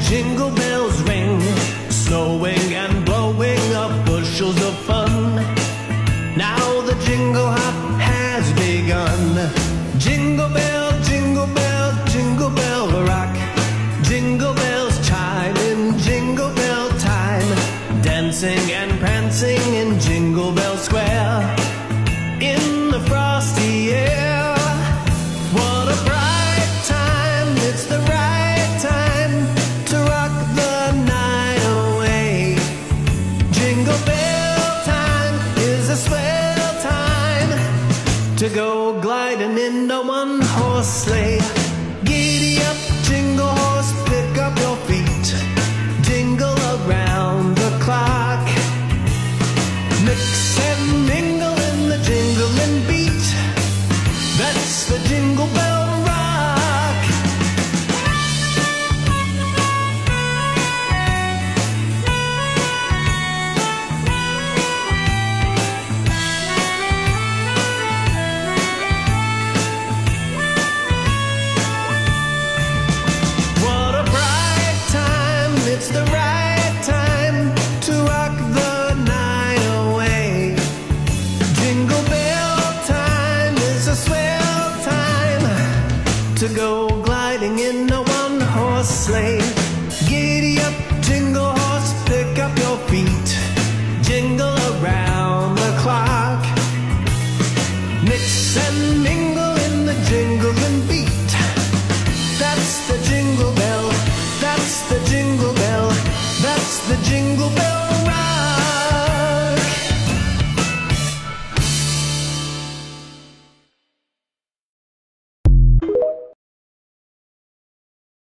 Jingle bells ring, snowing and blowing up bushels of fun. Now the jingle hop has begun. Jingle bell, jingle bell, jingle bell rock. Jingle bells chime in jingle bell time. Dancing and prancing in Jingle Bell Square. To go gliding in the one horse sleigh. Giddy up, to go gliding in a one horse sleigh. Giddy up, jingle horse, pick up your feet. Jingle around the clock. Mix and mingle in the jingling beat. That's the jingle bell. That's the jingle bell. That's the jingle bell.